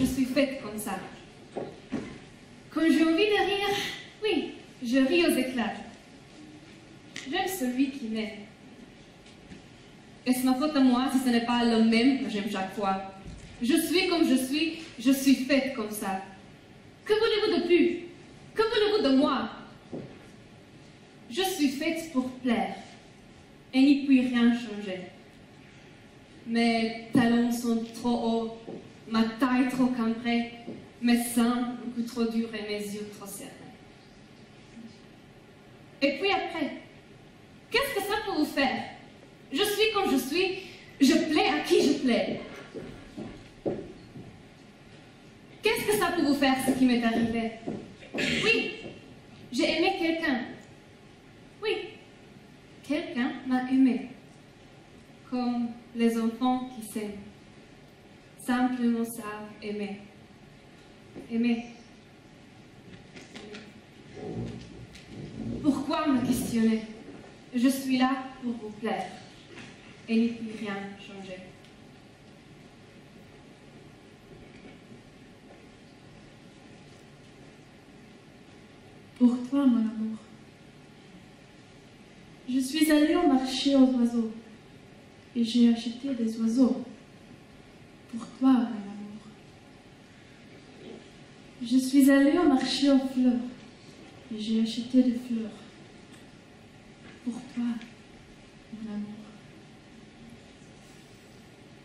Je suis faite comme ça. Quand j'ai envie de rire, oui, je ris aux éclats. J'aime celui qui m'aime. Est-ce ma faute à moi si ce n'est pas le même que j'aime chaque fois? Je suis comme je suis, je suis faite comme ça. Que voulez-vous de plus? Que voulez-vous de moi? Je suis faite pour plaire et n'y puis rien changer. Mes talons sont trop hauts, ma taille trop cambrée, mes seins beaucoup trop durs et mes yeux trop serrés. Et puis après, qu'est-ce que ça peut vous faire? Je suis comme je suis, je plais à qui je plais. Qu'est-ce que ça peut vous faire ce qui m'est arrivé? Oui, j'ai aimé quelqu'un. Oui, quelqu'un m'a aimé. Comme les enfants qui s'aiment. Simplement savent aimer. Aimer. Pourquoi me questionner? Je suis là pour vous plaire et n'y peut rien changer. Pour toi, mon amour? Je suis allée au marché aux oiseaux et j'ai acheté des oiseaux. Pour toi, mon amour. Je suis allée au marché aux fleurs et j'ai acheté des fleurs. Pour toi, mon amour.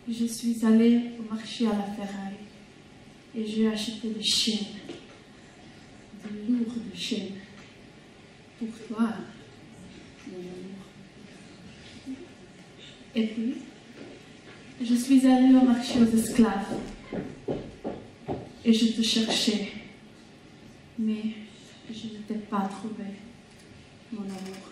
Je suis allée au marché à la ferraille et j'ai acheté des chaînes, de lourdes chaînes. Pour toi, mon amour. Et je suis allée au marché aux esclaves et je te cherchais, mais je ne t'ai pas trouvé, mon amour.